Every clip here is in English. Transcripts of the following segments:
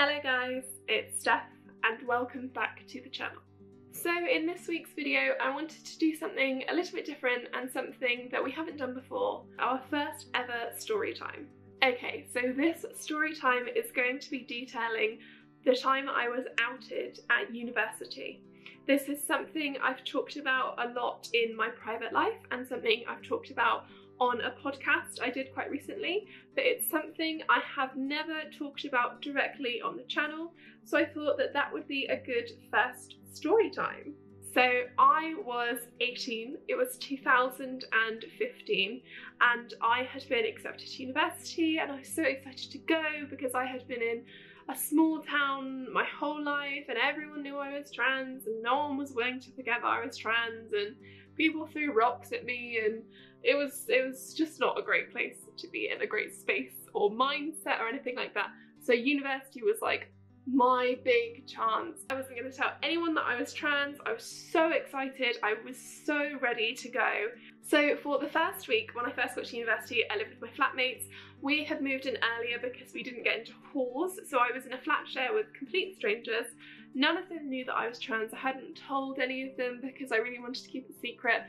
Hello guys, it's Steph and welcome back to the channel. So in this week's video I wanted to do something a little bit different and something that we haven't done before, our first ever story time. Okay, so this story time is going to be detailing the time I was outed at university. This is something I've talked about a lot in my private life and something I've talked about on a podcast I did quite recently, but it's something I have never talked about directly on the channel, so I thought that that would be a good first story time. So I was 18, it was 2015, and I had been accepted to university and I was so excited to go because I had been in a small town my whole life and everyone knew I was trans and no one was willing to forget that I was trans and people threw rocks at me and it was it was just not a great place to be in, a great space or mindset or anything like that. So university was like my big chance. I wasn't going to tell anyone that I was trans. I was so excited. I was so ready to go. So for the first week, when I first got to university, I lived with my flatmates. We had moved in earlier because we didn't get into halls. So I was in a flat share with complete strangers. None of them knew that I was trans. I hadn't told any of them because I really wanted to keep it secret.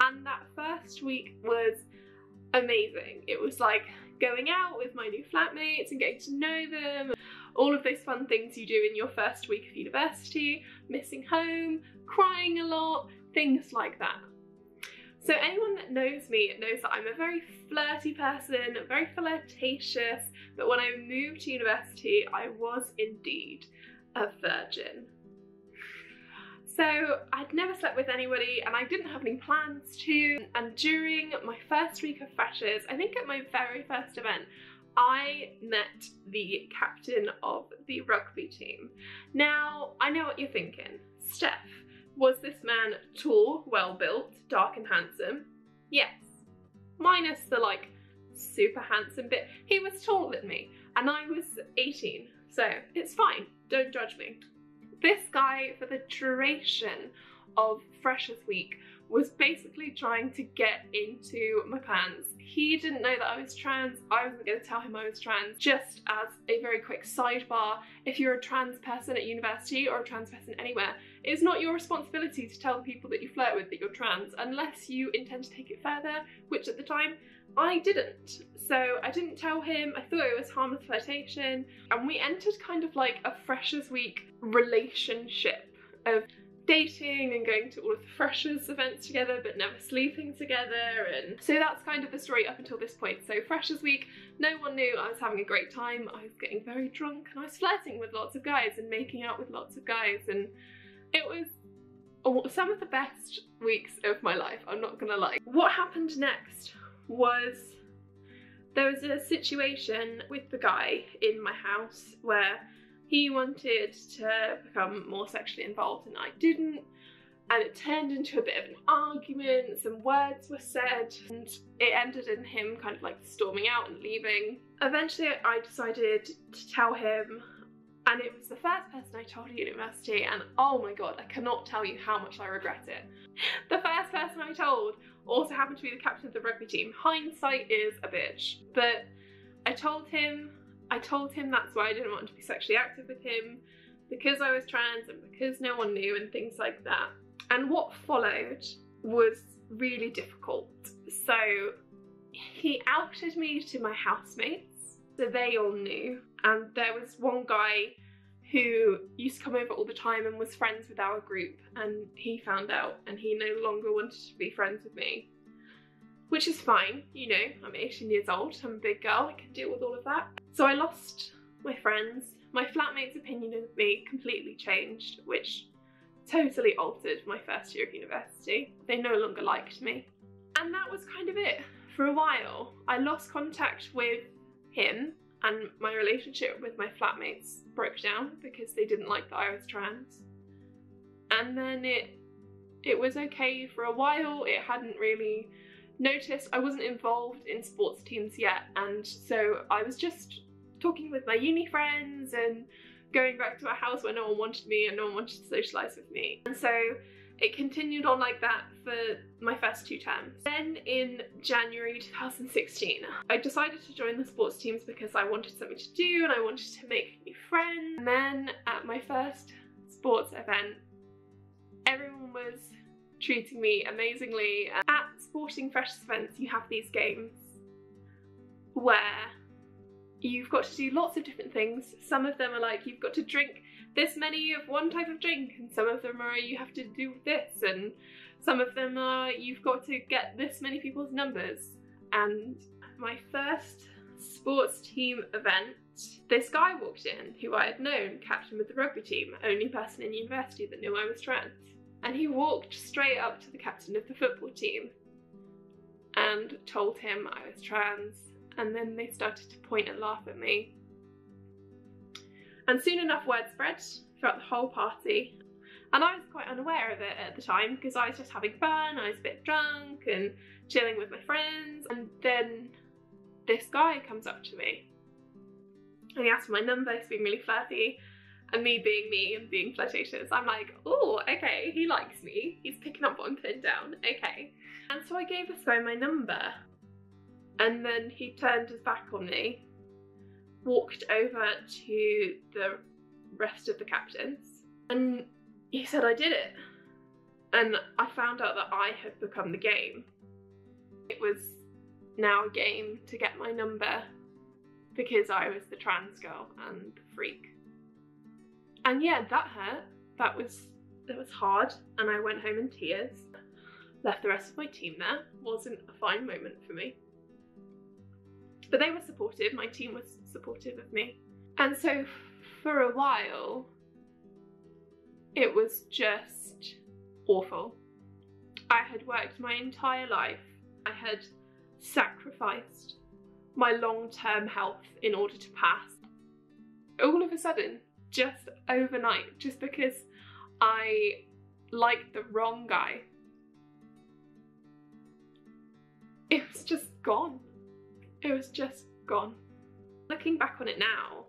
And that first week was amazing. It was like going out with my new flatmates and getting to know them, all of those fun things you do in your first week of university, missing home, crying a lot, things like that. So anyone that knows me knows that I'm a very flirty person, very flirtatious, but when I moved to university, I was indeed a virgin. So I'd never slept with anybody and I didn't have any plans to. And during my first week of freshers, I think at my very first event, I met the captain of the rugby team. Now, I know what you're thinking. Steph, was this man tall, well built, dark and handsome? Yes. Minus the like super handsome bit. He was taller than me and I was 18, so it's fine. Don't judge me. This guy, for the duration of Freshers Week, was basically trying to get into my pants. He didn't know that I was trans, I wasn't going to tell him I was trans. Just as a very quick sidebar, if you're a trans person at university or a trans person anywhere, it's not your responsibility to tell the people that you flirt with that you're trans unless you intend to take it further, which at the time I didn't. So I didn't tell him, I thought it was harmless flirtation, and we entered kind of like a Freshers Week relationship of dating and going to all of the freshers events together but never sleeping together and so that's kind of the story up until this point. So freshers week no one knew I was having a great time I was getting very drunk and I was flirting with lots of guys and making out with lots of guys and it was some of the best weeks of my life I'm not gonna lie. What happened next was there was a situation with the guy in my house where he wanted to become more sexually involved and I didn't and it turned into a bit of an argument, some words were said and it ended in him kind of like storming out and leaving. Eventually I decided to tell him and it was the first person I told at university and oh my god I cannot tell you how much I regret it. The first person I told also happened to be the captain of the rugby team. Hindsight is a bitch but I told him I told him that's why I didn't want to be sexually active with him because I was trans and because no one knew and things like that. And what followed was really difficult. So he outed me to my housemates, so they all knew. And there was one guy who used to come over all the time and was friends with our group, and he found out and he no longer wanted to be friends with me. Which is fine, you know, I'm 18 years old, I'm a big girl, I can deal with all of that. So I lost my friends. My flatmate's opinion of me completely changed, which totally altered my first year of university. They no longer liked me. And that was kind of it. For a while, I lost contact with him and my relationship with my flatmates broke down because they didn't like that I was trans. And then it it was okay for a while. It hadn't really noticed I wasn't involved in sports teams yet and so I was just talking with my uni friends and going back to a house where no one wanted me and no one wanted to socialise with me. And so it continued on like that for my first two terms. Then in January 2016, I decided to join the sports teams because I wanted something to do and I wanted to make new friends. And then at my first sports event, everyone was treating me amazingly. Uh, at sporting freshers events, you have these games where you've got to do lots of different things. Some of them are like you've got to drink this many of one type of drink, and some of them are you have to do this, and some of them are you've got to get this many people's numbers. And my first sports team event, this guy walked in who I had known, captain with the rugby team, only person in university that knew I was trans. And he walked straight up to the captain of the football team and told him I was trans. And then they started to point and laugh at me. And soon enough, word spread throughout the whole party. And I was quite unaware of it at the time because I was just having fun, I was a bit drunk and chilling with my friends. And then this guy comes up to me and he asked for my number, he's being really flirty. And me being me and being flirtatious, I'm like, oh, okay, he likes me. He's picking up what I'm putting down, okay. And so I gave this guy my number. And then he turned his back on me, walked over to the rest of the captains, and he said I did it. And I found out that I had become the game. It was now a game to get my number because I was the trans girl and the freak. And yeah, that hurt. That was that was hard, and I went home in tears. Left the rest of my team there. Wasn't a fine moment for me. But they were supportive, my team was supportive of me. And so for a while, it was just awful. I had worked my entire life. I had sacrificed my long term health in order to pass. All of a sudden, just overnight, just because I liked the wrong guy, it was just gone. It was just gone. Looking back on it now,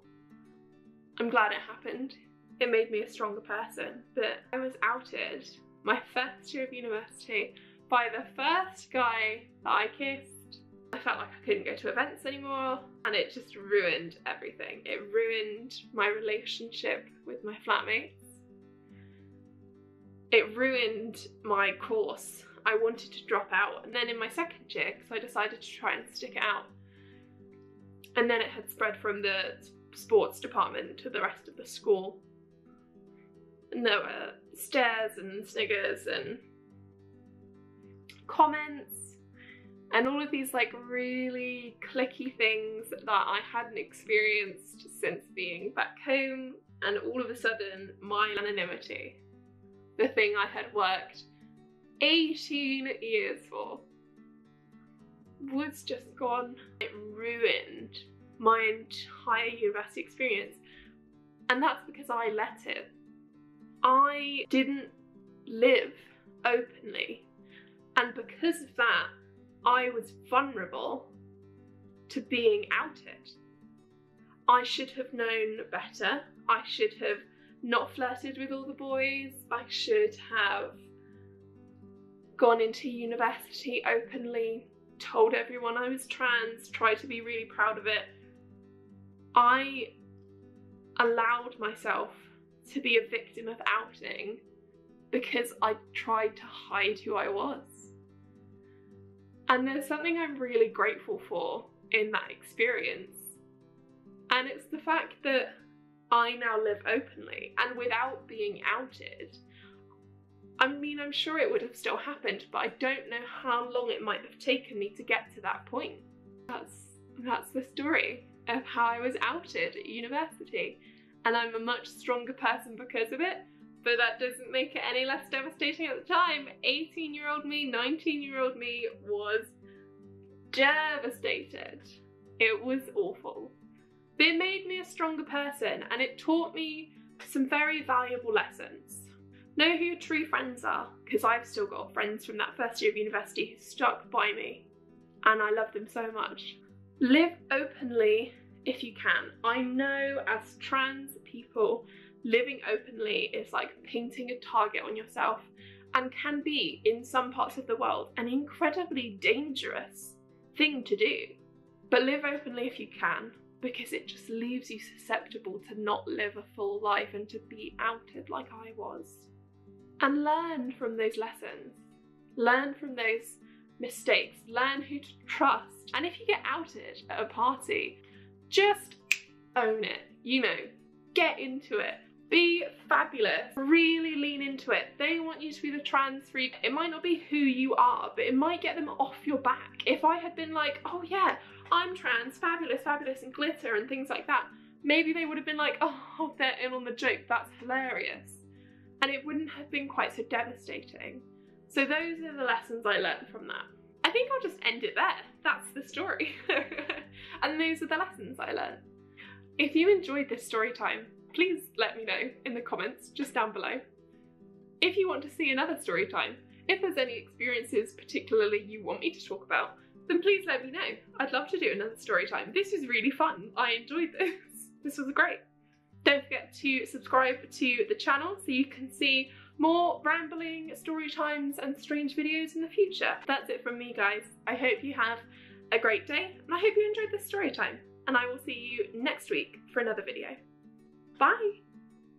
I'm glad it happened. It made me a stronger person. But I was outed my first year of university by the first guy that I kissed. I felt like I couldn't go to events anymore and it just ruined everything. It ruined my relationship with my flatmates. It ruined my course. I wanted to drop out and then in my second year, because I decided to try and stick it out, and then it had spread from the sports department to the rest of the school. And there were stares and sniggers and comments and all of these like really clicky things that I hadn't experienced since being back home and all of a sudden my anonymity, the thing I had worked 18 years for, was just gone. It ruined my entire university experience. And that's because I let it. I didn't live openly. And because of that, I was vulnerable to being outed. I should have known better. I should have not flirted with all the boys. I should have gone into university openly told everyone I was trans, tried to be really proud of it. I allowed myself to be a victim of outing because I tried to hide who I was. And there's something I'm really grateful for in that experience. And it's the fact that I now live openly and without being outed. I mean, I'm sure it would have still happened, but I don't know how long it might have taken me to get to that point. That's that's the story of how I was outed at university. And I'm a much stronger person because of it, but that doesn't make it any less devastating at the time. 18 year old me, 19 year old me was devastated. It was awful. But it made me a stronger person and it taught me some very valuable lessons. Know who your true friends are, because I've still got friends from that first year of university who stuck by me, and I love them so much. Live openly if you can. I know as trans people, living openly is like painting a target on yourself and can be, in some parts of the world, an incredibly dangerous thing to do. But live openly if you can, because it just leaves you susceptible to not live a full life and to be outed like I was. And learn from those lessons. Learn from those mistakes. Learn who to trust. And if you get outed at a party, just own it. You know, get into it. Be fabulous. Really lean into it. They want you to be the trans freak. It might not be who you are, but it might get them off your back. If I had been like, oh yeah, I'm trans, fabulous, fabulous, and glitter and things like that, maybe they would have been like, oh, they're in on the joke, that's hilarious. And it wouldn't have been quite so devastating. So those are the lessons I learned from that. I think I'll just end it there. That's the story. and those are the lessons I learned. If you enjoyed this story time, please let me know in the comments just down below. If you want to see another story time, if there's any experiences particularly you want me to talk about, then please let me know. I'd love to do another story time. This was really fun. I enjoyed this. This was great. Don't forget to subscribe to the channel so you can see more rambling story times and strange videos in the future. That's it from me guys. I hope you have a great day and I hope you enjoyed this story time and I will see you next week for another video. Bye!